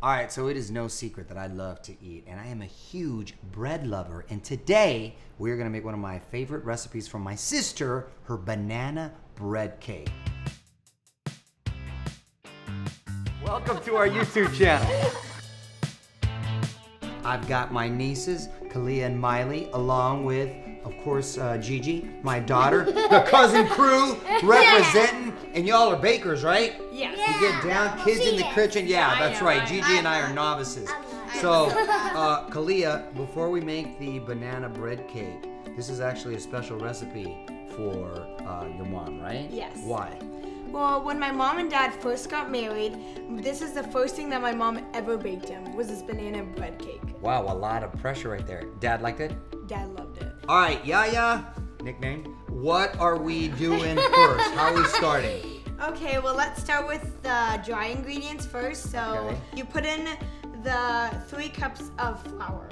All right, so it is no secret that I love to eat, and I am a huge bread lover. And today we're gonna make one of my favorite recipes from my sister, her banana bread cake. Welcome to our YouTube channel. I've got my nieces, Kalia and Miley, along with, of course, uh, Gigi, my daughter, the cousin crew representing, and y'all are bakers, right? Yes. You get down, kids in the kitchen. Yeah, that's right. Gigi and I are novices. So, uh, Kalia, before we make the banana bread cake, this is actually a special recipe for uh, your mom, right? Yes. Why? Well, when my mom and dad first got married, this is the first thing that my mom ever baked him was this banana bread cake. Wow, a lot of pressure right there. Dad liked it? Dad loved it. All right, Yaya, nickname. What are we doing first? How are we starting? Okay, well let's start with the dry ingredients first. So Okay. you put in the three cups of flour.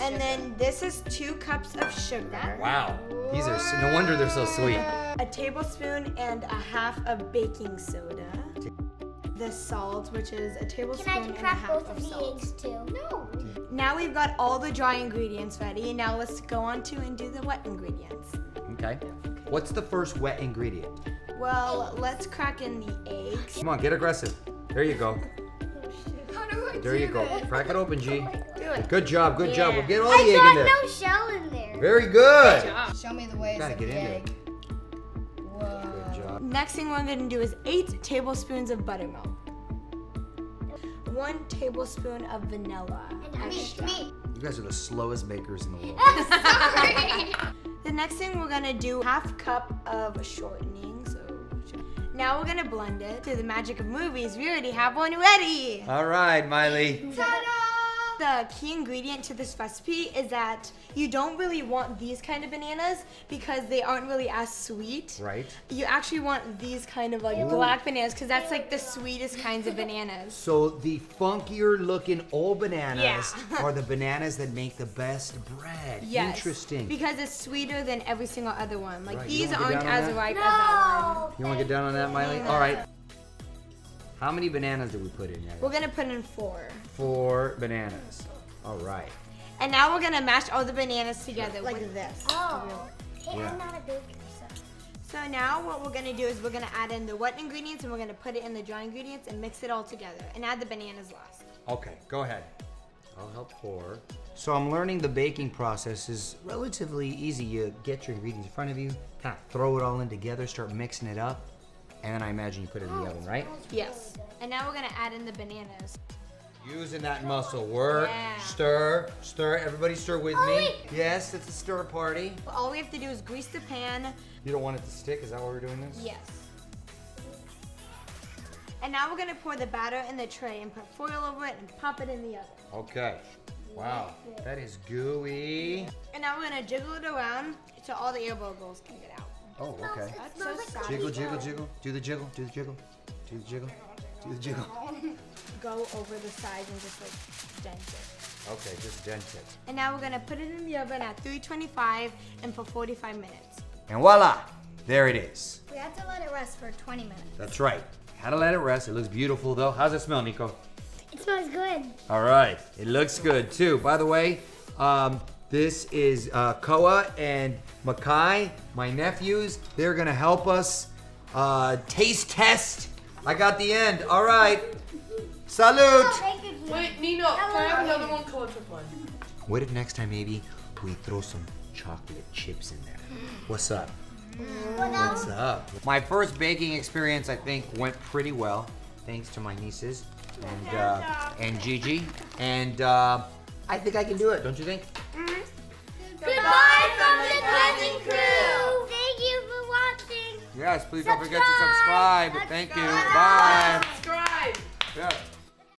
And then this is two cups of sugar. Wow, these are no wonder they're so sweet. A tablespoon and a half of baking soda. The salt, which is a tablespoon Can I and a crack half both of of the salt. eggs too? No. Mm. Now we've got all the dry ingredients ready. Now let's go on to and do the wet ingredients. Okay. What's the first wet ingredient? Well, let's crack in the eggs. Come on, get aggressive. There you go. Oh, there you go. Crack it open, G. Oh, do it. Good job, good job. We'll get all I the egg in got there. no shell in there. Very good. Show me the ways Gotta get the into egg. Whoa. Good job. Next thing we're gonna do is eight tablespoons of buttermilk. One tablespoon of vanilla. extra. Me. You guys are the slowest bakers in the world. The next thing we're gonna do half cup of shortening. So now we're gonna blend it. Through the magic of movies, we already have one ready. All right, Miley. The key ingredient to this recipe is that you don't really want these kind of bananas because they aren't really as sweet. Right. You actually want these kind of like black bananas because that's like the sweetest kinds of bananas. So the funkier looking old bananas Yeah. are the bananas that make the best bread. Yes. Interesting. Because it's sweeter than every single other one. Like Right, these aren't as ripe as that one. You want to get down on that, Miley? All right. How many bananas did we put in? Yaya? We're gonna put in four. Four bananas. All right. And now we're gonna mash all the bananas together like this. Oh. Hey, Yeah. I'm not a baker, so. So now what we're gonna do is we're gonna add in the wet ingredients and we're gonna put it in the dry ingredients and mix it all together and add the bananas last. Okay, go ahead. I'll help pour. So I'm learning the baking process is relatively easy. You get your ingredients in front of you, kind of throw it all in together, start mixing it up, and then I imagine you put it in the oven, right? Yes. And now we're gonna add in the bananas. Using that muscle. Work, Yeah. stir, stir. Everybody stir with me. Oh, wait. Yes, it's a stir party. All we have to do is grease the pan. You don't want it to stick? Is that why we're doing this? Yes. And now we're gonna pour the batter in the tray and put foil over it and pop it in the oven. Okay. Wow, that is gooey. And now we're gonna jiggle it around so all the air bubbles can get out. Oh, okay. That's so sad. Jiggle, jiggle, jiggle. Do the jiggle, do the jiggle, do the jiggle, do the jiggle. Go over the sides and just like dent it. Okay, just dent it. And now we're gonna put it in the oven at 325 and for 45 minutes. And voila, there it is. We have to let it rest for 20 minutes. That's right. Had to let it rest. It looks beautiful though. How's it smell, Nico? It smells good. All right. It looks good too. By the way, um, this is uh, Koa and Makai, my nephews. They're gonna help us uh, taste test. I got the end. All right. Salute. Wait, Nino, can I have another one? Color trip one. What if next time maybe we throw some chocolate chips in there? What's up? What's up? My first baking experience, I think, went pretty well, thanks to my nieces and uh, and Gigi, and uh, I think I can do it. Don't you think? Goodbye cousin crew. Thank you for watching. Yes. Please don't forget to subscribe. Subscribe. Thank you. Bye. Subscribe. Yeah.